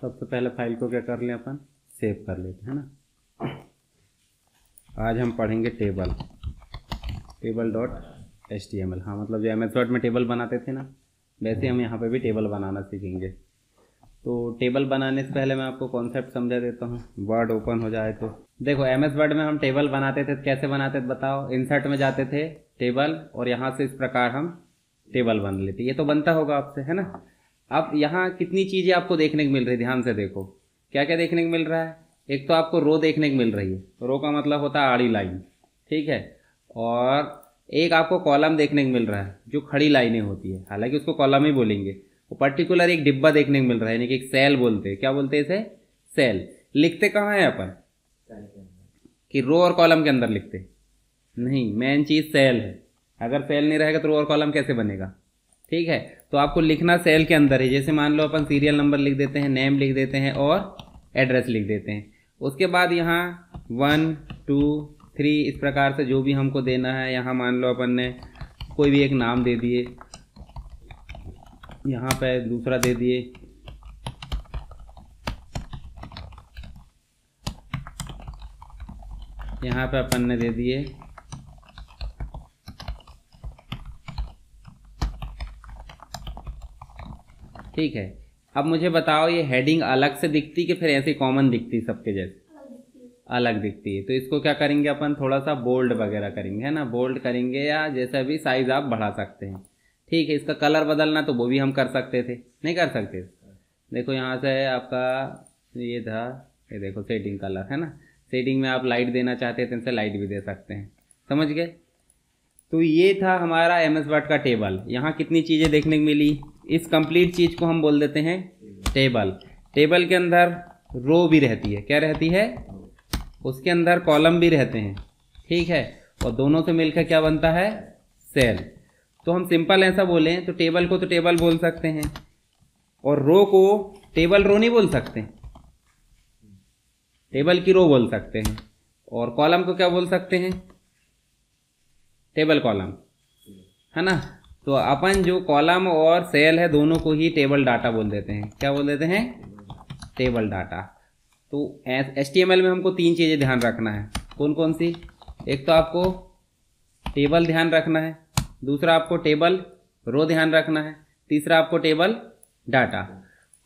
सबसे पहले फ़ाइल को क्या कर लें अपन? सेव कर लेते हैं ना? आज हम पढ़ेंगे table. Table dot H T M L हाँ मतलब जो एम एस वर्ड में टेबल बनाते थे ना, वैसे हम यहाँ पे भी टेबल बनाना सीखेंगे। तो टेबल बनाने से पहले मैं आपको कॉन्सेप्ट समझा देता हूँ। वर्ड ओपन हो जाए तो। देखो एम एस वर्ड में हम टेबल बनाते थे, कैसे बनाते थे बताओ? इंसर्ट में जाते थे टेबल और यहाँ से इस प्रकार हम टेबल बन लेते। ये तो बनता होगा आपसे, है ना? अब यहाँ कितनी चीज़ें आपको देखने को मिल रही है ध्यान से देखो। क्या क्या देखने को मिल रहा है? एक तो आपको रो देखने को मिल रही है। रो का मतलब होता है आड़ी लाइन ठीक है? और एक आपको कॉलम देखने को मिल रहा है जो खड़ी लाइनें होती है। हालाँकि उसको कॉलम ही बोलेंगे। वो पर्टिकुलर एक डिब्बा देखने को मिल रहा है यानी कि एक सेल बोलते हैं। क्या बोलते हैं इसे? सेल। लिखते कहाँ है अपन? कि रो और कॉलम के अंदर लिखते नहीं मेन चीज़ सेल है। अगर सेल नहीं रहेगा तो रो और कॉलम कैसे बनेगा? ठीक है? तो आपको लिखना सेल के अंदर है। जैसे मान लो अपन सीरियल नंबर लिख देते हैं नेम लिख देते हैं और एड्रेस लिख देते हैं। उसके बाद यहाँ वन टू थ्री इस प्रकार से जो भी हमको देना है, यहाँ मान लो अपन ने कोई भी एक नाम दे दिए। यहाँ पे दूसरा दे दिए। यहाँ पे अपन ने दे दिए। ठीक है। अब मुझे बताओ, ये हेडिंग अलग से दिखती कि फिर ऐसी कॉमन दिखती सबके जैसे? अलग दिखती है। तो इसको क्या करेंगे अपन? थोड़ा सा बोल्ड वगैरह करेंगे, है ना? बोल्ड करेंगे या जैसा भी साइज़ आप बढ़ा सकते हैं। ठीक है, इसका कलर बदलना तो वो भी हम कर सकते थे। नहीं कर सकते? देखो यहाँ से आपका ये था, ये देखो सेटिंग कलर है ना? सेटिंग में आप लाइट देना चाहते थे इनसे लाइट भी दे सकते हैं। समझ गए? तो ये था हमारा एम एस का टेबल यहाँ कितनी चीज़ें देखने को मिली? इस कंप्लीट चीज़ को हम बोल देते हैं टेबल टेबल के अंदर रो भी रहती है। क्या रहती है? उसके अंदर कॉलम भी रहते हैं। ठीक है? और दोनों से मिलकर क्या बनता है? सेल तो हम सिंपल ऐसा बोलें तो टेबल को तो टेबल बोल सकते हैं। और रो को टेबल रो नहीं बोल सकते। टेबल की रो बोल सकते हैं। और कॉलम को क्या बोल सकते हैं? टेबल कॉलम है ना? तो अपन जो कॉलम और सेल है दोनों को ही टेबल डाटा बोल देते हैं। क्या बोल देते हैं? टेबल डाटा तो एच में हमको तीन चीज़ें ध्यान रखना है। कौन कौन सी? एक तो आपको टेबल ध्यान रखना है। दूसरा आपको टेबल रो ध्यान रखना है। तीसरा आपको टेबल डाटा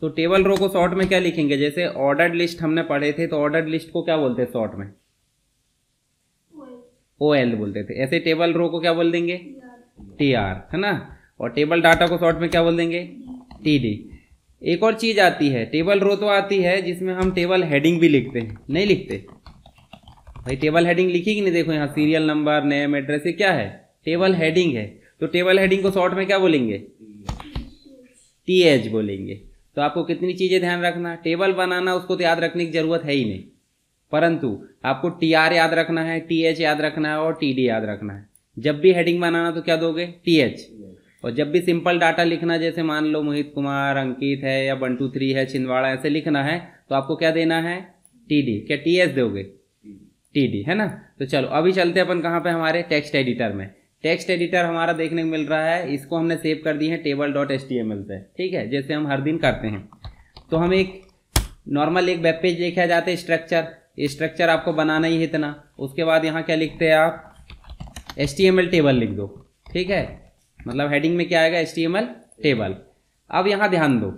तो टेबल रो को शॉर्ट में क्या लिखेंगे? जैसे ऑर्डर लिस्ट हमने पढ़े थे तो ऑर्डर लिस्ट को क्या बोलते हैं शॉर्ट में? ओ एल बोलते थे। ऐसे टेबल रो को क्या बोल देंगे? टी आर है ना? और टेबल डाटा को शॉर्ट में क्या बोल देंगे? टी डी एक और चीज़ आती है टेबल रो तो आती है, जिसमें हम टेबल हेडिंग भी लिखते हैं। नहीं लिखते? भाई टेबल हेडिंग लिखी कि नहीं? देखो यहाँ सीरियल नंबर नेम एड्रेस ये क्या है? टेबल हेडिंग है। तो टेबल हेडिंग को शॉर्ट में क्या बोलेंगे? टी एच बोलेंगे। तो आपको कितनी चीज़ें ध्यान रखना? टेबल बनाना, उसको तो याद रखने की ज़रूरत है ही नहीं। परंतु आपको टी आर याद रखना है टी एच याद रखना है और टी डी याद रखना है। जब भी हेडिंग बनाना तो क्या दोगे? टी एच और जब भी सिंपल डाटा लिखना जैसे मान लो मोहित कुमार अंकित है या वन टू थ्री है छिंदवाड़ा ऐसे लिखना है तो आपको क्या देना है? टी डी क्या टी एच दोगे? टी डी है ना? तो चलो अभी चलते अपन कहाँ पे हमारे टेक्स्ट एडिटर में। टेक्स्ट एडिटर हमारा देखने को मिल रहा है इसको हमने सेव कर दी है table dot S T M L से ठीक है? जैसे हम हर दिन करते हैं। तो हम एक नॉर्मल एक वेब पेज लिखा जाते हैं स्ट्रक्चर स्ट्रक्चर आपको बनाना ही है इतना। उसके बाद यहाँ क्या लिखते हैं आप? एस टेबल लिख दो, ठीक है? मतलब हेडिंग में क्या आएगा? एस टेबल अब यहाँ ध्यान दो।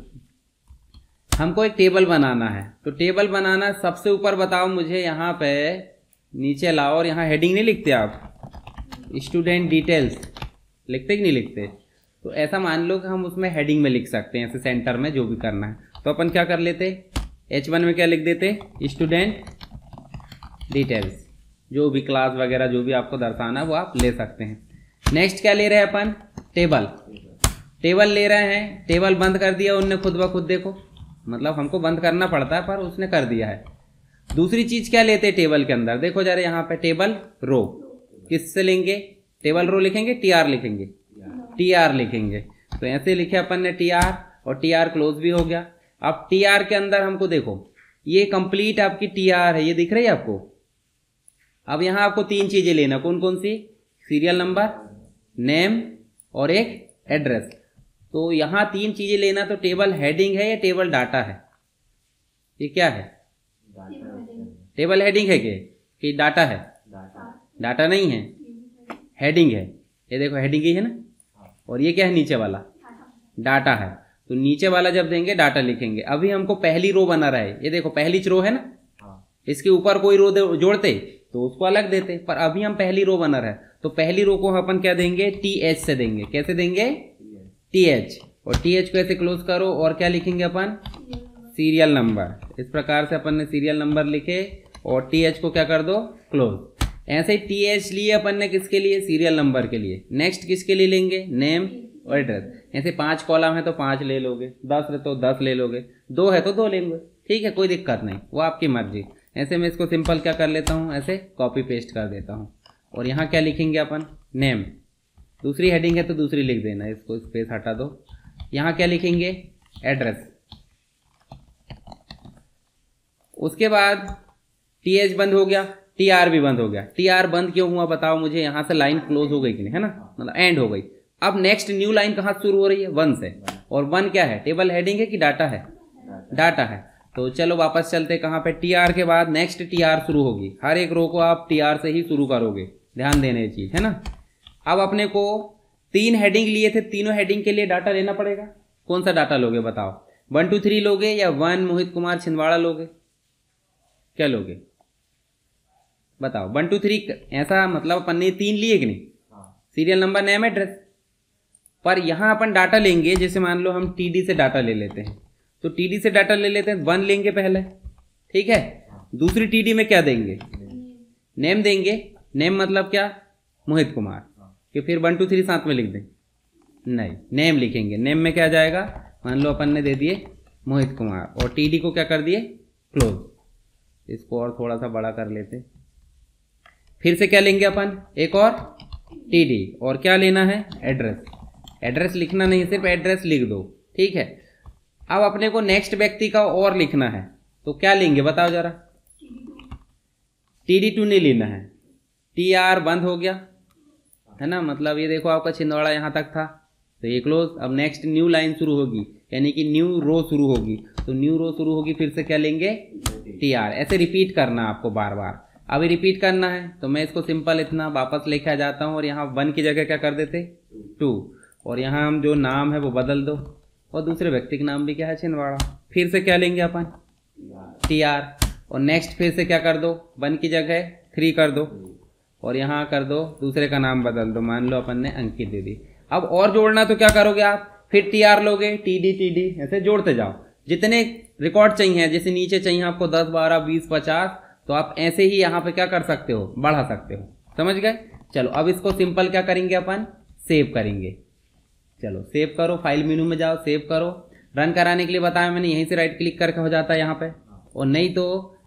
हमको एक टेबल बनाना है। तो टेबल बनाना सबसे ऊपर बताओ मुझे यहाँ पे, नीचे लाओ और यहाँ हेडिंग नहीं लिखते आप। स्टूडेंट डिटेल्स लिखते कि नहीं लिखते? तो ऐसा मान लो कि हम उसमें हेडिंग में लिख सकते हैं, ऐसे सेंटर में जो भी करना है। तो अपन क्या कर लेते? एच वन में क्या लिख देते? स्टूडेंट डिटेल्स जो भी क्लास वगैरह जो भी आपको दर्शाना है, वो आप ले सकते हैं। नेक्स्ट क्या ले रहे हैं अपन? टेबल टेबल ले रहे हैं। टेबल बंद कर दिया उनने खुद ब खुद, देखो। मतलब हमको बंद करना पड़ता है, पर उसने कर दिया है। दूसरी चीज़ क्या लेते हैं टेबल के अंदर? देखो जरा यहाँ पे टेबल रो किससे लेंगे? टेबल रो लिखेंगे टी आर लिखेंगे। टी आर लिखेंगे। तो ऐसे लिखे अपन ने टी आर और टी आर क्लोज भी हो गया। अब टी आर के अंदर हमको देखो, ये कंप्लीट आपकी टी आर है। ये दिख रही है आपको? अब यहाँ आपको तीन चीज़ें लेना कौन कौन सी? सीरियल नंबर नेम और एक एड्रेस तो यहाँ तीन चीज़ें लेना तो टेबल हेडिंग है या टेबल डाटा है? ये क्या है? टेबल हेडिंग है के कि डाटा है? डाटा नहीं है? हेडिंग है. ये देखो हेडिंग ही है ना? और ये क्या है? नीचे वाला. डाटा है. तो नीचे वाला जब देंगे डाटा लिखेंगे. अभी हमको पहली रो बना रहा है. ये देखो पहली रो है ना? इसके ऊपर कोई रो जोड़ते? तो उसको अलग देते पर अभी हम पहली रो बना रहे तो पहली रो को अपन क्या देंगे? टी एच से देंगे। कैसे देंगे? टी एच और टी एच को ऐसे क्लोज करो और क्या लिखेंगे अपन? सीरियल नंबर इस प्रकार से अपन ने सीरियल नंबर लिखे और टी एच को क्या कर दो? क्लोज ऐसे टी एच लिए अपन ने किसके लिए? सीरियल नंबर के लिए। नेक्स्ट किसके लिए लेंगे? नेम और एड्रेस ऐसे पाँच कॉलम है तो पाँच ले लोगे। दस है तो दस ले लोगे। दो है तो दो लेंगे। ठीक है, कोई दिक्कत नहीं। वो आपकी मर्ज़ी। ऐसे मैं इसको सिंपल क्या कर लेता हूँ? ऐसे कॉपी पेस्ट कर देता हूँ। और यहाँ क्या लिखेंगे अपन? नेम दूसरी हेडिंग है तो दूसरी लिख देना, इसको स्पेस हटा दो। यहाँ क्या लिखेंगे? एड्रेस उसके बाद टी एच बंद हो गया टी आर भी बंद हो गया। टी आर बंद क्यों हुआ बताओ मुझे? यहाँ से लाइन क्लोज हो गई कि नहीं, है ना? मतलब एंड हो गई। अब नेक्स्ट न्यू लाइन कहाँ शुरू हो रही है? वन से। और वन क्या है? टेबल हेडिंग है कि डाटा है? डाटा है। तो चलो वापस चलते कहाँ पे? टी आर के बाद नेक्स्ट टी आर शुरू होगी। हर एक रो को आप टी आर से ही शुरू करोगे। ध्यान देने चीज़ है ना? अब अपने को तीन हेडिंग लिए थे तीनों हेडिंग के लिए डाटा लेना पड़ेगा। कौन सा डाटा लोगे बताओ? वन टू थ्री लोगे या वन मोहित कुमार छिंदवाड़ा लोगे? क्या लोगे? बताओ। वन टू थ्री ऐसा मतलब अपन ने तीन लिए कि नहीं? सीरियल नंबर नेम एड्रेस पर यहाँ अपन डाटा लेंगे जैसे मान लो हम टीडी से डाटा ले लेते हैं। तो टीडी से डाटा ले लेते हैं वन लेंगे पहले, ठीक है? दूसरी टीडी में क्या देंगे? नेम देंगे। नेम मतलब क्या? मोहित कुमार। कि फिर वन टू थ्री साथ में लिख दें। नहीं नेम लिखेंगे। नेम में क्या जाएगा? मान लो अपन ने दे दिए मोहित कुमार। और टीडी को क्या कर दिए? क्लोज इसको और थोड़ा सा बड़ा कर लेते। फिर से क्या लेंगे अपन? एक और टीडी और क्या लेना है? एड्रेस एड्रेस लिखना नहीं, सिर्फ़ एड्रेस लिख दो। ठीक है? अब अपने को नेक्स्ट व्यक्ति का और लिखना है। तो क्या लेंगे? बताओ जरा। टी डी टू नहीं लेना है। टी आर बंद हो गया। है ना? मतलब ये देखो आपका छिंदवाड़ा यहाँ तक था। तो ये क्लोज अब नेक्स्ट न्यू लाइन शुरू होगी। यानी कि न्यू रो शुरू होगी। तो न्यू रो शुरू होगी, फिर से क्या लेंगे? टी आर ऐसे रिपीट करना आपको बार बार अभी रिपीट करना है। तो मैं इसको सिंपल इतना वापस लेके आ जाता हूँ और यहाँ वन की जगह क्या कर देते? टू और यहाँ हम जो नाम है वो बदल दो। और दूसरे व्यक्ति का नाम भी क्या है, छिंदवाड़ा। फिर से क्या लेंगे अपन? टी आर और नेक्स्ट फिर से क्या कर दो? वन की जगह थ्री कर दो। और यहाँ कर दो, दूसरे का नाम बदल दो। मान लो अपन ने अंकित दे दी। अब और जोड़ना तो क्या करोगे आप? फिर टी आर लोगे। टी डी टी डी ऐसे जोड़ते जाओ। जितने रिकॉर्ड चाहिए जैसे नीचे चाहिए आपको दस, बारह, बीस, पचास तो आप ऐसे ही यहाँ पे क्या कर सकते हो? बढ़ा सकते हो। समझ गए? चलो, अब इसको सिंपल क्या करेंगे अपन? सेव करेंगे। चलो सेव करो फ़ाइल मेनू में जाओ सेव करो। रन कराने के लिए बताया मैंने, यहीं से राइट क्लिक करके हो जाता है यहाँ पे। और नहीं तो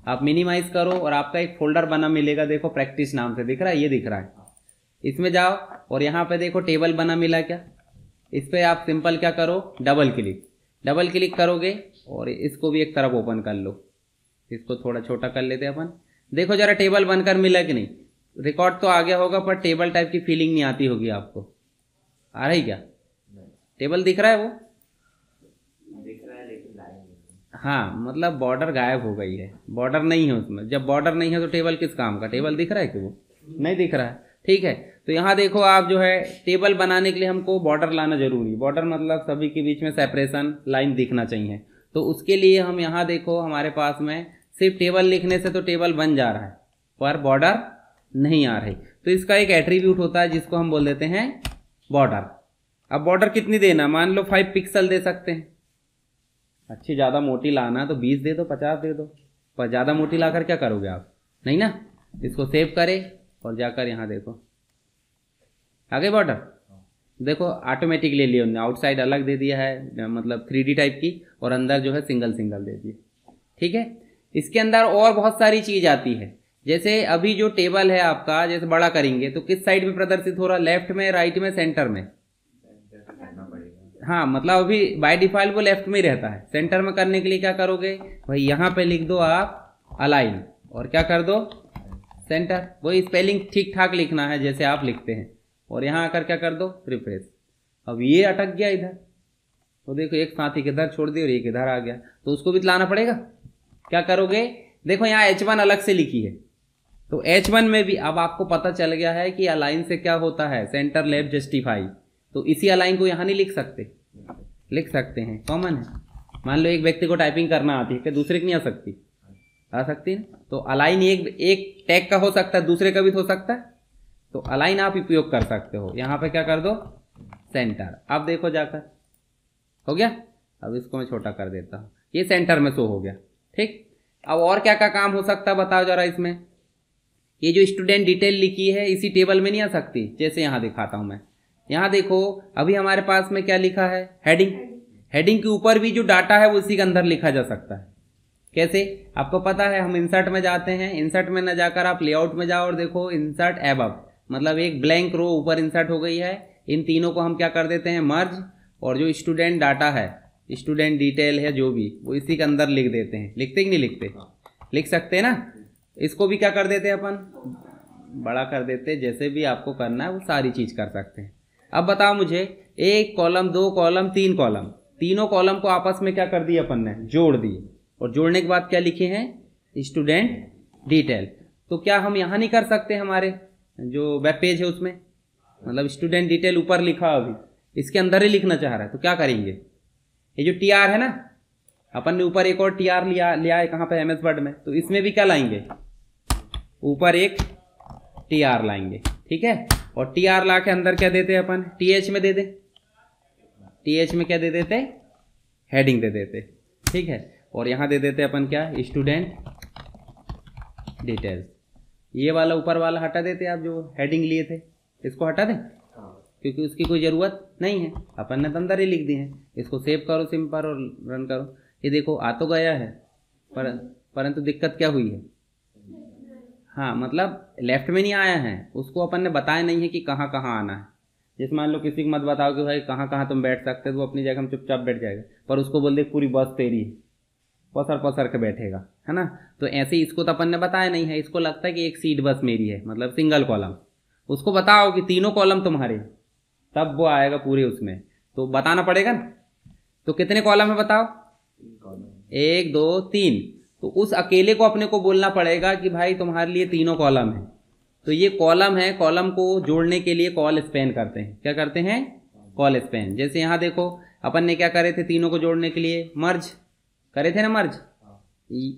आप मिनिमाइज करो और आपका एक फोल्डर बना मिलेगा, देखो प्रैक्टिस नाम से दिख रहा है, ये दिख रहा है। इसमें जाओ और यहाँ पे देखो टेबल बना मिला क्या? इस पर आप सिंपल क्या करो? डबल क्लिक डबल क्लिक करोगे और इसको भी एक तरफ़ ओपन कर लो। इसको थोड़ा छोटा कर लेते अपन। देखो, जरा टेबल बनकर मिला कि नहीं? रिकॉर्ड तो आ गया होगा, पर टेबल टाइप की फीलिंग नहीं आती होगी आपको। आ रही क्या? टेबल दिख रहा है वो? दिख रहा है लेकिन हाँ मतलब बॉर्डर गायब हो गई है। बॉर्डर नहीं है उसमें। जब बॉर्डर नहीं है तो टेबल किस काम का? टेबल दिख रहा है कि वो? नहीं दिख रहा। है ठीक है तो यहाँ देखो आप जो है टेबल बनाने के लिए हमको बॉर्डर लाना ज़रूरी बॉर्डर मतलब सभी के बीच में सेपरेशन लाइन दिखना चाहिए। तो उसके लिए हम यहाँ देखो हमारे पास में सिर्फ़ टेबल लिखने से तो टेबल बन जा रहा है पर बॉर्डर नहीं आ रही। तो इसका एक एट्रीब्यूट होता है जिसको हम बोल देते हैं बॉर्डर अब बॉर्डर कितनी देना? मान लो फाइव पिक्सल दे सकते हैं। अच्छी, ज़्यादा मोटी लाना तो बीस दे दो, पचास दे दो। पर ज़्यादा मोटी लाकर क्या करोगे आप? नहीं ना? इसको सेव करें और जाकर यहाँ देखो। आगे बॉर्डर देखो ऑटोमेटिक ले लिया उन्होंने आउटसाइड अलग दे दिया है मतलब थ्री टाइप की, और अंदर जो है सिंगल सिंगल दे दिए। ठीक है? इसके अंदर और बहुत सारी चीज़ आती है। जैसे अभी जो टेबल है आपका, जैसे बड़ा करेंगे तो किस साइड में प्रदर्शित हो रहा? लेफ़्ट में राइट में सेंटर में। हाँ मतलब अभी बाय डिफ़ॉल्ट वो लेफ़्ट में ही रहता है। सेंटर में करने के लिए क्या करोगे? भाई, यहाँ पे लिख दो आप अलाइन और क्या कर दो? सेंटर वही स्पेलिंग ठीक ठाक लिखना है, जैसे आप लिखते हैं। और यहाँ आकर क्या कर दो? रिफ्रेश अब ये अटक गया इधर। तो देखो, एक साथ साथी किधर छोड़ दिया और एक इधर आ गया। तो उसको भी लाना पड़ेगा। क्या करोगे? देखो, यहाँ एच वन अलग से लिखी है। तो एच वन में भी अब आपको पता चल गया है कि अलाइन से क्या होता है। सेंटर लेफ़्ट जस्टिफाई तो इसी अलाइन को यहाँ नहीं लिख सकते। लिख सकते हैं कॉमन है। मान लो एक व्यक्ति को टाइपिंग करना आती है क्या दूसरे की नहीं आ सकती। आ सकती है तो अलाइन एक एक टैग का हो सकता है, दूसरे का भी हो सकता है। तो अलाइन आप उपयोग कर सकते हो। यहाँ पे क्या कर दो? सेंटर अब देखो जाकर। हो गया? अब इसको मैं छोटा कर देता हूँ। ये सेंटर में शो हो गया। ठीक? अब और क्या क्या काम हो सकता है, बताओ जरा इसमें। ये जो स्टूडेंट डिटेल लिखी है, इसी टेबल में नहीं आ सकती। जैसे यहाँ दिखाता हूँ मैं। यहाँ देखो, अभी हमारे पास में क्या लिखा है? हेडिंग हेडिंग के ऊपर भी जो डाटा है, वो इसी के अंदर लिखा जा सकता है। कैसे? आपको पता है, हम इंसर्ट में जाते हैं। इंसर्ट में न जाकर आप लेआउट में जाओ और देखो इंसर्ट एब मतलब एक ब्लैंक रो ऊपर इंसर्ट हो गई है। इन तीनों को हम क्या कर देते हैं? मर्ज और जो स्टूडेंट डाटा है स्टूडेंट डिटेल है, जो भी, वो इसी के अंदर लिख देते हैं। लिखते कि नहीं लिखते? लिख सकते हैं ना? इसको भी क्या कर देते हैं अपन? बड़ा कर देते हैं। जैसे भी आपको करना है, वो सारी चीज़ कर सकते हैं। अब बताओ मुझे, एक कॉलम, दो कॉलम, तीन कॉलम। तीनों कॉलम को आपस में क्या कर दिए अपन ने? जोड़ दिए। और जोड़ने के बाद क्या लिखे हैं? स्टूडेंट डिटेल तो क्या हम यहाँ नहीं कर सकते हमारे? जो वेब पेज है उसमें। मतलब स्टूडेंट डिटेल ऊपर लिखा अभी। इसके अंदर ही लिखना चाह रहा है तो क्या करेंगे? ये जो टी आर है ना, अपन ने ऊपर एक और टी आर लिया लिया है कहाँ पे? एम एस वर्ड में। तो इसमें भी क्या लाएँगे? ऊपर एक टी आर लाएँगे। ठीक है? और टी आर ला के अंदर क्या देते हैं अपन? टी एच में दे दे। टी एच में क्या दे देते हेडिंग दे देते ठीक है? और यहाँ दे देते अपन क्या? स्टूडेंट डिटेल्स ये वाला ऊपर वाला हटा देते आप जो हेडिंग लिए थे। इसको हटा दें? क्योंकि उसकी कोई ज़रूरत नहीं है। अपन ने तो अंदर ही लिख दी है। इसको सेव करो सिंपल और रन करो। ये देखो आ तो गया है पर परंतु दिक्कत क्या हुई है? हाँ मतलब लेफ़्ट में नहीं आया है उसको अपन ने बताया नहीं है कि कहाँ कहाँ आना है। जैसे मान लो किसी को मत बताओ कि भाई कहाँ कहाँ तुम बैठ सकते हो तो अपनी जगह हम चुपचाप बैठ जाएगा। पर उसको बोल दे पूरी बस तेरी है पसर पसर के बैठेगा है ना? तो ऐसे ही इसको तो अपन ने बताया नहीं है इसको लगता है कि एक सीट बस मेरी है मतलब सिंगल कॉलम उसको बताओ कि तीनों कॉलम तुम्हारे तब वो आएगा पूरे उसमें। तो बताना पड़ेगा ना? तो कितने कॉलम है बताओ? एक दो तीन। तो उस अकेले को अपने को बोलना पड़ेगा कि भाई तुम्हारे लिए तीनों कॉलम है। तो ये कॉलम है कॉलम को जोड़ने के लिए कॉल स्पेन करते हैं। क्या करते हैं? Colspan. जैसे यहाँ देखो अपन ने क्या करे थे तीनों को जोड़ने के लिए? मर्ज। करे थे ना मर्ज?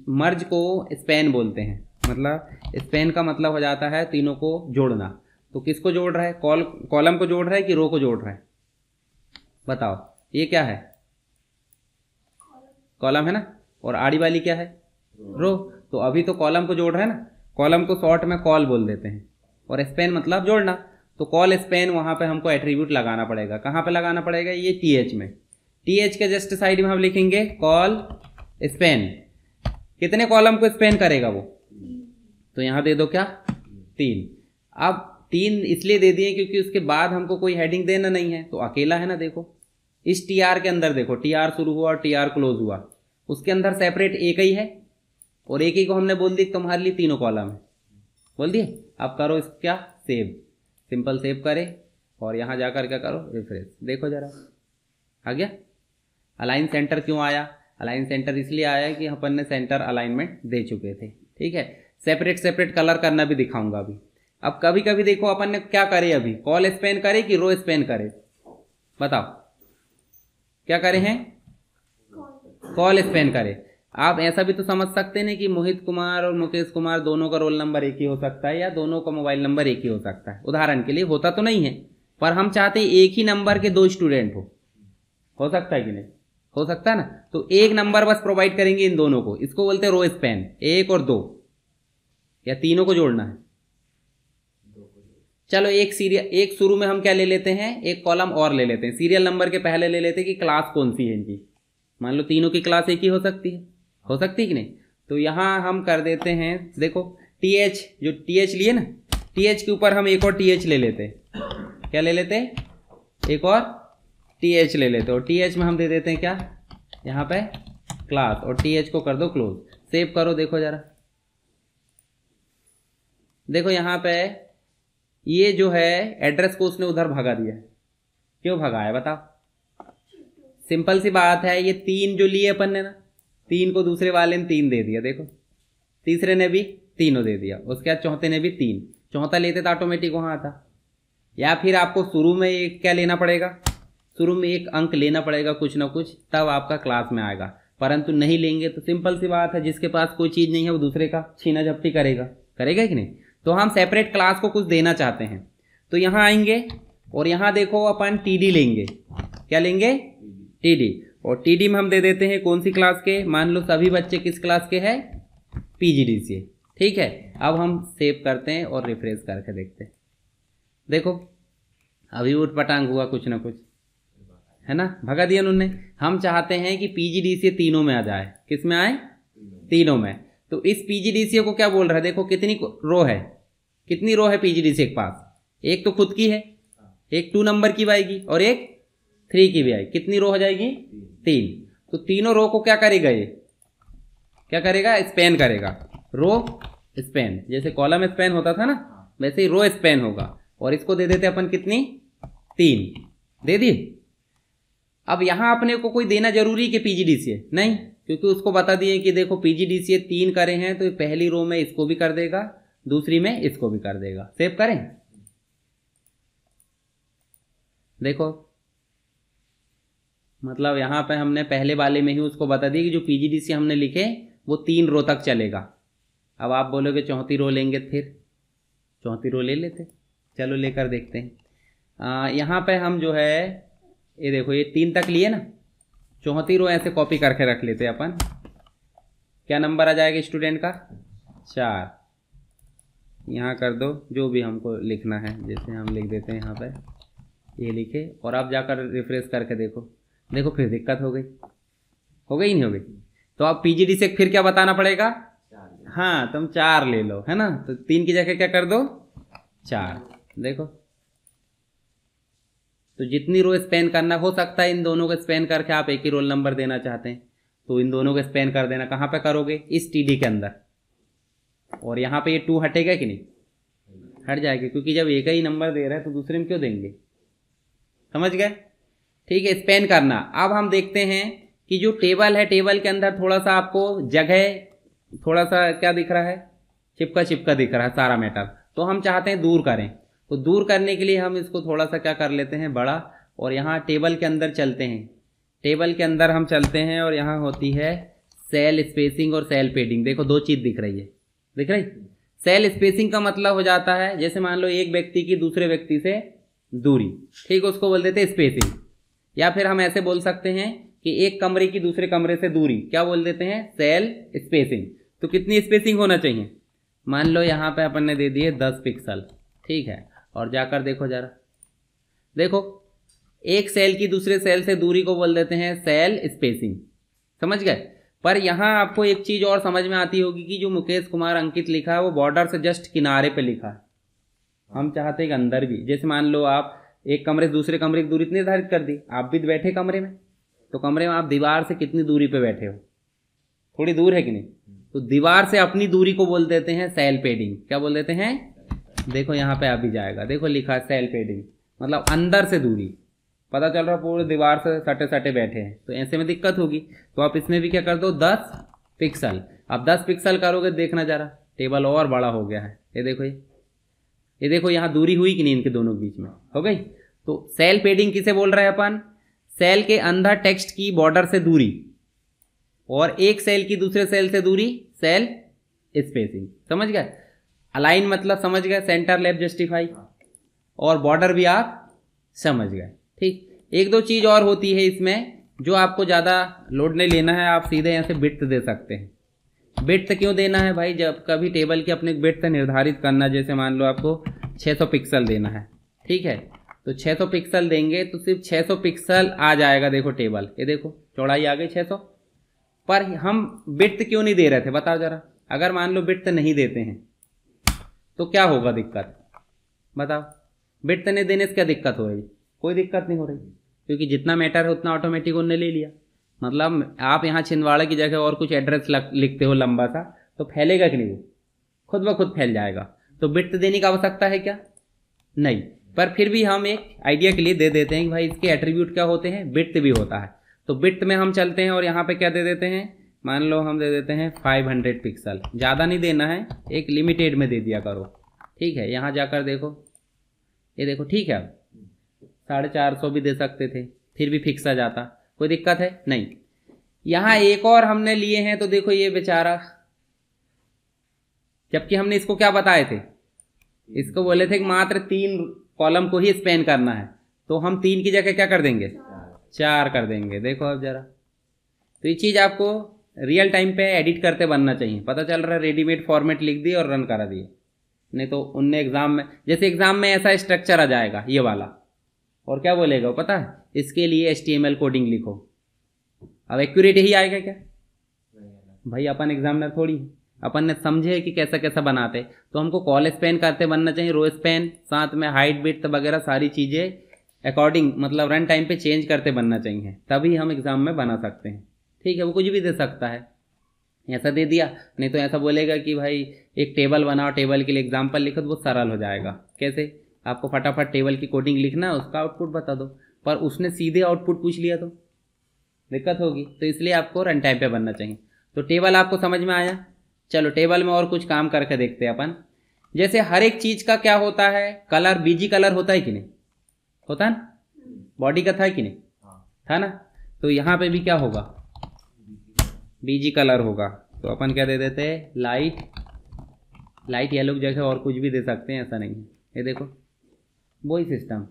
मर्ज को स्पेन बोलते हैं। मतलब स्पेन का मतलब हो जाता है तीनों को जोड़ना। तो किसको जोड़ रहा है? कॉल कॉलम को जोड़ रहा है कि रो को जोड़ रहा है? बताओ। ये क्या है? कॉलम है ना? और आड़ी वाली क्या है? रो तो अभी तो कॉलम को जोड़ रहा है ना? कॉलम को शॉर्ट में कॉल बोल देते हैं। और स्पेन मतलब जोड़ना। तो कॉल स्पेन वहाँ पे हमको एट्रीब्यूट लगाना पड़ेगा। कहाँ पे लगाना पड़ेगा? ये टी एच में। टी एच के जस्ट साइड में हम लिखेंगे कॉल स्पेन कितने कॉलम को स्पेन करेगा वो? तो यहाँ दे दो क्या? तीन। अब तीन इसलिए दे दिए क्योंकि उसके बाद हमको कोई हेडिंग देना नहीं है। तो अकेला है ना, देखो। इस टी आर के अंदर देखो। टी आर शुरू हुआ और टी आर क्लोज हुआ। उसके अंदर सेपरेट एक ही है। और एक ही को हमने बोल दी तुम्हारे लिए तीनों कॉलम है। बोल दिए? अब करो इस क्या? सेव। सिंपल सेव करे और यहाँ जाकर क्या करो? रिफ्रेश। देखो जरा। आ गया? अलाइन सेंटर क्यों आया? अलाइन सेंटर इसलिए आया कि अपन ने सेंटर अलाइनमेंट दे चुके थे। ठीक है? सेपरेट सेपरेट कलर करना भी दिखाऊँगा अभी। अब कभी कभी देखो अपन ने क्या करे अभी? कॉल स्पेन करे कि रो स्पेन करे? बताओ। क्या करे हैं? कॉल स्पेन करे। आप ऐसा भी तो समझ सकते हैं कि मोहित कुमार और मुकेश कुमार दोनों का रोल नंबर एक ही हो सकता है या दोनों का मोबाइल नंबर एक ही हो सकता है। उदाहरण के लिए होता तो नहीं है, पर हम चाहते हैं एक ही नंबर के दो स्टूडेंट हो। हो सकता है कि नहीं? हो सकता है ना? तो एक नंबर बस प्रोवाइड करेंगे इन दोनों को। इसको बोलते हैं रो स्पेन एक और दो। या तीनों को जोड़ना है। चलो, एक सीरियल एक शुरू में हम क्या ले लेते हैं? एक कॉलम और ले लेते हैं। सीरियल नंबर के पहले ले लेते हैं कि क्लास कौन सी है इनकी। मान लो तीनों की क्लास एक ही हो सकती है। हो सकती है कि नहीं? तो यहाँ हम कर देते हैं, देखो टी एच जो टी एच लिए ना टी एच के ऊपर हम एक और टी एच ले लेते क्या ले लेते एक और टी एच ले लेते और टी एच में हम दे देते हैं क्या? यहाँ पे क्लास और टी एच को कर दो क्लोज सेव करो, देखो जरा। देखो यहाँ पे ये जो है एड्रेस को उसने उधर भगा दिया। क्यों भगाया, बताओ। सिंपल सी बात है, ये तीन जो लिए अपन ने ना तीन को दूसरे वाले ने तीन दे दिया, देखो। तीसरे ने भी तीनों दे दिया, उसके बाद चौथे ने भी तीन। चौथा लेते तो ऑटोमेटिक वहाँ आता। या फिर आपको शुरू में एक क्या लेना पड़ेगा? शुरू में एक अंक लेना पड़ेगा कुछ ना कुछ, तब आपका क्लास में आएगा। परंतु नहीं लेंगे तो सिंपल सी बात है, जिसके पास कोई चीज़ नहीं है, वो दूसरे का छीना झपटी करेगा। करेगा कि नहीं? तो हम सेपरेट क्लास को कुछ देना चाहते हैं। तो यहाँ आएँगे और यहाँ देखो, अपन टी लेंगे। क्या लेंगे? टी और टीडी में हम दे देते हैं कौन सी क्लास के? मान लो सभी बच्चे किस क्लास के हैं? पीजीडीसी ठीक है? अब हम सेव करते हैं और रिफ्रेश करके देखते हैं। देखो, अभी उठ पटांग हुआ कुछ ना कुछ। है ना? भगा दिया उन्होंने। हम चाहते हैं कि पीजीडीसी तीनों में आ जाए। किसमें आए? तीनों में। तो इस पीजीडीसी को क्या बोल रहा है? देखो, कितनी रो है। कितनी रो है पीजीडीसी के पास? एक तो खुद की है। एक टू नंबर की आएगी। और एक थ्री की भी आई। कितनी रो हो जाएगी? तीन। तो तीनों रो को क्या करेगा ये? क्या करेगा? स्पेन करेगा। रो, स्पेन। जैसे कॉलम स्पेन होता था ना, वैसे ही रो स्पेन होगा। और इसको दे देते अपन कितनी? तीन। दे दिए? अब यहाँ अपने को कोई देना ज़रूरी कि पीजीडीसीए नहीं, क्योंकि उसको बता दिए कि देखो पीजीडीसीए तीन करे हैं तो पहली रो में इसको भी कर देगा, दूसरी में इसको भी कर देगा। सेव करें? देखो मतलब यहाँ पे हमने पहले वाले में ही उसको बता दिया कि जो पीजीडीसी हमने लिखे, वो तीन रो तक चलेगा। अब आप बोलोगे चौथी रो लेंगे फिर? चौथी रो ले लेते। चलो लेकर देखते हैं। यहाँ पे हम जो है, ये देखो, ये तीन तक लिए ना? चौहत्ती रो ऐसे कॉपी करके रख लेते अपन। क्या नंबर आ जाएगा स्टूडेंट का? चार। यहाँ कर दो, जो भी हमको लिखना है, जैसे हम लिख देते हैं यहाँ पर ये लिखे, और अब जाकर रिफ्रेश करके देखो। देखो, फिर दिक्कत हो गई। हो गई नहीं हो गई? तो अब पीजीडी से फिर क्या बताना पड़ेगा? हाँ तुम चार ले लो, है ना? तो तीन की जगह क्या कर दो? चार। देखो। तो जितनी रो स्पेन करना, हो सकता है इन दोनों को स्पेन करके आप एक ही रोल नंबर देना चाहते हैं। तो इन दोनों को स्पेन कर देना। कहाँ पे करोगे? इस टीडी के अंदर। और यहाँ पे ये टू हटेगा कि नहीं? हट जाएगा, क्योंकि जब एक ही नंबर दे रहा है तो दूसरे में क्यों देंगे? समझ गए? ठीक है स्पेन करना। अब हम देखते हैं कि जो टेबल है टेबल के अंदर थोड़ा सा आपको जगह थोड़ा सा क्या दिख रहा है? चिपका चिपका दिख रहा है, सारा मैटर तो हम चाहते हैं दूर करें। तो दूर करने के लिए हम इसको थोड़ा सा क्या कर लेते हैं, बड़ा, और यहाँ टेबल के अंदर चलते हैं। टेबल के अंदर हम चलते हैं, और यहाँ होती है सेल स्पेसिंग और सेल पेडिंग देखो, दो चीज़ दिख रही है। दिख रही? सेल स्पेसिंग का मतलब हो जाता है, जैसे मान लो एक व्यक्ति की दूसरे व्यक्ति से दूरी। ठीक, उसको बोल देते स्पेसिंग या फिर हम ऐसे बोल सकते हैं कि एक कमरे की दूसरे कमरे से दूरी, क्या बोल देते हैं? Cell spacing. तो कितनी स्पेसिंग होना चाहिए? मान लो यहाँ पे अपन ने दे दिए दस पिक्सल, ठीक है? और जाकर देखो जरा। देखो, एक सेल की दूसरे सेल से दूरी को बोल देते हैं सेल स्पेसिंग। समझ गए? पर यहाँ आपको एक चीज़ और समझ में आती होगी कि जो मुकेश कुमार अंकित लिखा है, वो बॉर्डर से जस्ट किनारे पे लिखा है। हम चाहते हैं कि अंदर भी। जैसे मान लो आप एक कमरे से दूसरे कमरे की दूरी इतनी निर्धारित कर दी। आप भी बैठे कमरे में। तो कमरे में आप दीवार से कितनी दूरी पे बैठे हो? थोड़ी दूर है कि नहीं? तो दीवार से अपनी दूरी को बोल देते हैं सेल पेडिंग क्या बोल देते हैं? देखो यहाँ पे आ भी जाएगा। देखो लिखा है सेल पेडिंग मतलब अंदर से दूरी। पता चल रहा पूरे दीवार से सटे सटे बैठे हैं। तो ऐसे में दिक्कत होगी। तो आप इसमें भी क्या कर दो? दस पिक्सल अब दस पिक्सल करोगे, देखना जरा। टेबल और बड़ा हो गया है। ये देखो ये। ये देखो यहाँ दूरी हुई कि नहीं इनके दोनों के बीच में? हो गई? तो सेल पेडिंग किसे बोल रहे हैं अपन? सेल के अंदर टेक्स्ट की बॉर्डर से दूरी और एक सेल की दूसरे सेल से दूरी सेल स्पेसिंग समझ गए? अलाइन मतलब समझ गए सेंटर लेफ़्ट जस्टिफाई और बॉर्डर भी आप समझ गए। ठीक? एक दो चीज़ और होती है इसमें जो आपको ज़्यादा लोड नहीं लेना है, आप सीधे यहाँ से बिट्स दे सकते हैं। बिट्स क्यों देना है भाई? जब कभी टेबल के अपने बिट्स निर्धारित करना, जैसे मान लो आपको 600 पिक्सल देना है। ठीक है? तो 600 पिक्सल देंगे तो सिर्फ़ 600 पिक्सल आ जाएगा, देखो टेबल ये देखो, चौड़ाई आ गई 600 पर हम बिट्स क्यों नहीं दे रहे थे, बताओ जरा। अगर मान लो बिट्स नहीं देते हैं तो क्या होगा दिक्कत? बताओ। बिट नहीं देने से क्या दिक्कत हो रही? कोई दिक्कत नहीं हो रही, क्योंकि जितना मैटर है उतना ऑटोमेटिक उनने ले लिया। मतलब आप यहाँ छिंदवाड़ा की जगह और कुछ एड्रेस लिखते हो लंबा सा तो फैलेगा कि नहीं वो? खुद ब खुद फैल जाएगा। तो बिट देने की आवश्यकता है क्या? नहीं। पर फिर भी हम एक आइडिया के लिए दे देते हैं कि भाई इसके एट्रीब्यूट क्या होते हैं? बिट भी होता है। तो बिट में हम चलते हैं और यहाँ पे क्या दे देते हैं? मान लो हम दे देते हैं 500 पिक्सल ज़्यादा नहीं देना है, एक लिमिटेड में दे दिया करो। ठीक है, यहाँ जाकर देखो। ये देखो, ठीक है अब। साढ़े चार सौ भी दे सकते थे, फिर भी फिक्स आ जाता। कोई दिक्कत है? नहीं। यहाँ एक और हमने लिए हैं तो देखो ये बेचारा। जबकि हमने इसको क्या बताए थे? इसको बोले थे कि मात्र तीन कॉलम को ही स्पेन करना है। तो हम तीन की जगह क्या कर देंगे? चार कर देंगे। देखो अब जरा। तो ये चीज़ आपको रियल टाइम पे एडिट करते बनना चाहिए। पता चल रहा है रेडीमेड फॉर्मेट लिख दिए और रन करा दिए। नहीं तो उनने एग्ज़ाम में, जैसे एग्ज़ाम में ऐसा स्ट्रक्चर आ जाएगा, ये वाला। और क्या बोलेगा पता है? इसके लिए एच कोडिंग लिखो। अब एक्यूरेट ही आएगा क्या? भाई, अपन एग्जामिनर थोड़ी है। अपन ने समझे कि कैसा कैसा बनाते। तो हमको कॉल स्पेन करते बनना चाहिए रो स्पेन साथ में हाइट बिट वगैरह सारी चीज़ें अकॉर्डिंग मतलब रन टाइम पे चेंज करते बनना चाहिए। तभी हम एग्ज़ाम में बना सकते हैं। ठीक है, वो कुछ भी दे सकता है। ऐसा दे दिया, नहीं तो ऐसा बोलेगा कि भाई, एक टेबल बनाओ टेबल के लिए एग्ज़ाम्पल लिखो तो बहुत सरल हो जाएगा। कैसे? आपको फटाफट टेबल की कोडिंग लिखना है, उसका आउटपुट बता दो। पर उसने सीधे आउटपुट पूछ लिया तो दिक्कत होगी। तो इसलिए आपको रन टाइम पे बनना चाहिए। तो टेबल आपको समझ में आया? चलो टेबल में और कुछ काम करके देखते हैं अपन। जैसे हर एक चीज़ का क्या होता है? कलर बीजी कलर होता है कि नहीं? होता है ना? बॉडी का था कि नहीं? था ना? तो यहाँ पे भी क्या होगा? बीजी कलर होगा। तो अपन क्या दे देते हैं? लाइट। लाइट येलो की जगह और कुछ भी दे सकते हैं ऐसा नहीं है। ये देखो वही सिस्टम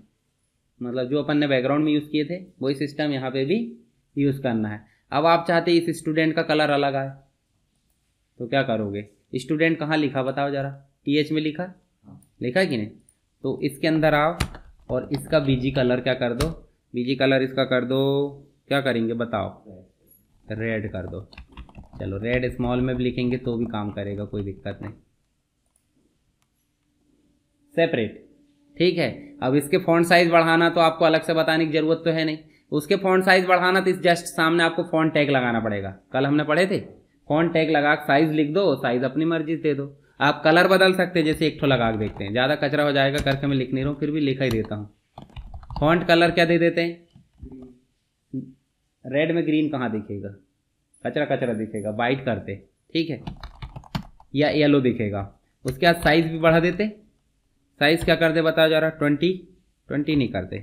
मतलब जो अपन ने बैकग्राउंड में यूज़ किए थे वही सिस्टम यहाँ पे भी यूज़ करना है। अब आप चाहते इस स्टूडेंट का कलर अलग आए तो क्या करोगे? स्टूडेंट कहाँ लिखा? बताओ ज़रा। टी एच में लिखा लिखा कि नहीं? तो इसके अंदर आओ और इसका बीजी कलर क्या कर दो? बीजी कलर इसका कर दो। क्या करेंगे? बताओ। रेड कर दो। चलो रेड स्मॉल में भी लिखेंगे तो भी काम करेगा कोई दिक्कत नहीं। सेपरेट ठीक है। अब इसके फॉन्ट साइज़ बढ़ाना तो आपको अलग से बताने की ज़रूरत तो है नहीं। उसके फॉन्ट साइज़ बढ़ाना तो इस जस्ट सामने आपको फॉन्ट टैग लगाना पड़ेगा। कल हमने पढ़े थे? फॉन्ट टैग लगा साइज़ लिख दो साइज़ अपनी मर्ज़ी से दे दो। आप कलर बदल सकते हैं, जैसे एक ठो लगा के देखते हैं। ज़्यादा कचरा हो जाएगा, करके मैं लिख नहीं रहा हूँ, फिर भी लिखा ही देता हूँ। फॉन्ट कलर क्या दे देते हैं? रेड में ग्रीन कहाँ दिखेगा? कचरा कचरा दिखेगा वाइट करते ठीक है? या येलो दिखेगा। उसके बाद साइज़ भी बढ़ा देते साइज़ क्या करते बताया जा रहा ट्वेंटी ट्वेंटी नहीं करते।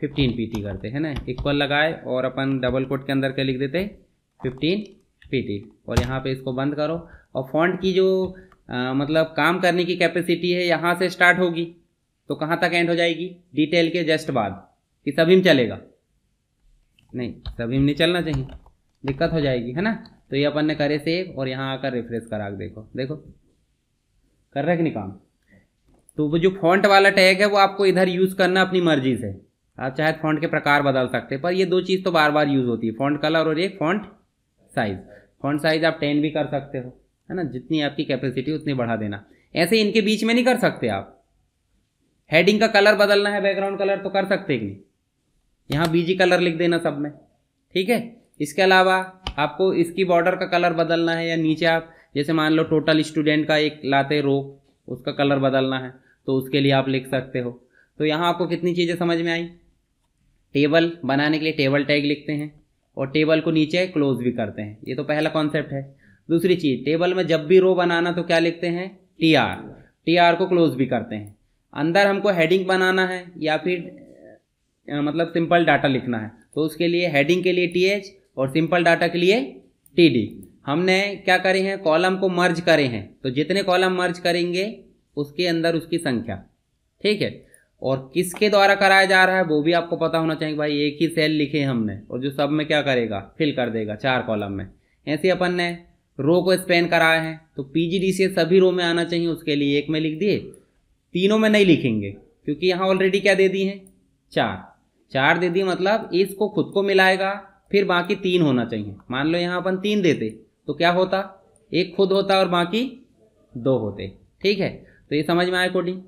फिफ्टीन पीटी करते है ना? इक्वल लगाए और अपन डबल कोट के अंदर क्या लिख देते फिफ्टीन पीटी और यहाँ पे इसको बंद करो। और फॉन्ट की जो आ, मतलब काम करने की कैपेसिटी है यहाँ से स्टार्ट होगी। तो कहाँ तक एंड हो जाएगी? डिटेल के जस्ट बाद कि सभी में चलेगा। नहीं सभी में नहीं चलना चाहिए। दिक्कत हो जाएगी है ना? तो ये अपन ने करे सेव और यहाँ आकर रिफ्रेश करा देखो। देखो। कर रहे कि नहीं काम? तो वो जो फॉन्ट वाला टैग है वो आपको इधर यूज़ करना अपनी मर्ज़ी से। आप चाहे फॉन्ट के प्रकार बदल सकते हैं पर ये दो चीज़ तो बार बार यूज़ होती है। फॉन्ट कलर और एक फॉन्ट साइज़ फॉन्ट साइज़ आप टेन भी कर सकते हो, है ना? जितनी आपकी कैपेसिटी उतनी बढ़ा देना। ऐसे इनके बीच में नहीं कर सकते आप। हेडिंग का कलर बदलना है बैकग्राउंड कलर तो कर सकते कि नहीं? यहाँ बीजी कलर लिख देना सब में। ठीक है? इसके अलावा आपको इसकी बॉर्डर का कलर बदलना है या नीचे आप, जैसे मान लो टोटल स्टूडेंट का एक लाते रो उसका कलर बदलना है तो उसके लिए आप लिख सकते हो। तो यहाँ आपको कितनी चीज़ें समझ में आई? टेबल बनाने के लिए टेबल टैग लिखते हैं। और टेबल को नीचे क्लोज भी करते हैं। ये तो पहला कॉन्सेप्ट है। दूसरी चीज़, टेबल में जब भी रो बनाना तो क्या लिखते हैं? टी आर टी आर को क्लोज भी करते हैं। अंदर हमको हेडिंग बनाना है या फिर मतलब सिंपल डाटा लिखना है। तो उसके लिए हेडिंग के लिए टी एच और सिंपल डाटा के लिए टी डी हमने क्या करे हैं? कॉलम को मर्ज करे हैं। तो जितने कॉलम मर्ज करेंगे, उसके अंदर उसकी संख्या। ठीक है? और किसके द्वारा कराया जा रहा है, वो भी आपको पता होना चाहिए भाई एक ही सेल लिखे हमने। और जो सब में क्या करेगा? फिल कर देगा चार कॉलम में। ऐसे अपन ने रो को स्पेन कराया है तो पीजीडी से सभी रो में आना चाहिए, उसके लिए एक में लिख दिए। तीनों में नहीं लिखेंगे, क्योंकि यहाँ ऑलरेडी क्या दे दी है? चार। चार दे दी मतलब इसको खुद को मिलाएगा, फिर बाकी तीन होना चाहिए। मान लो यहाँ अपन तीन देते तो क्या होता? एक खुद होता और बाकी दो होते। ठीक है? तो ये समझ में आया कोडिंग